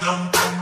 dum dum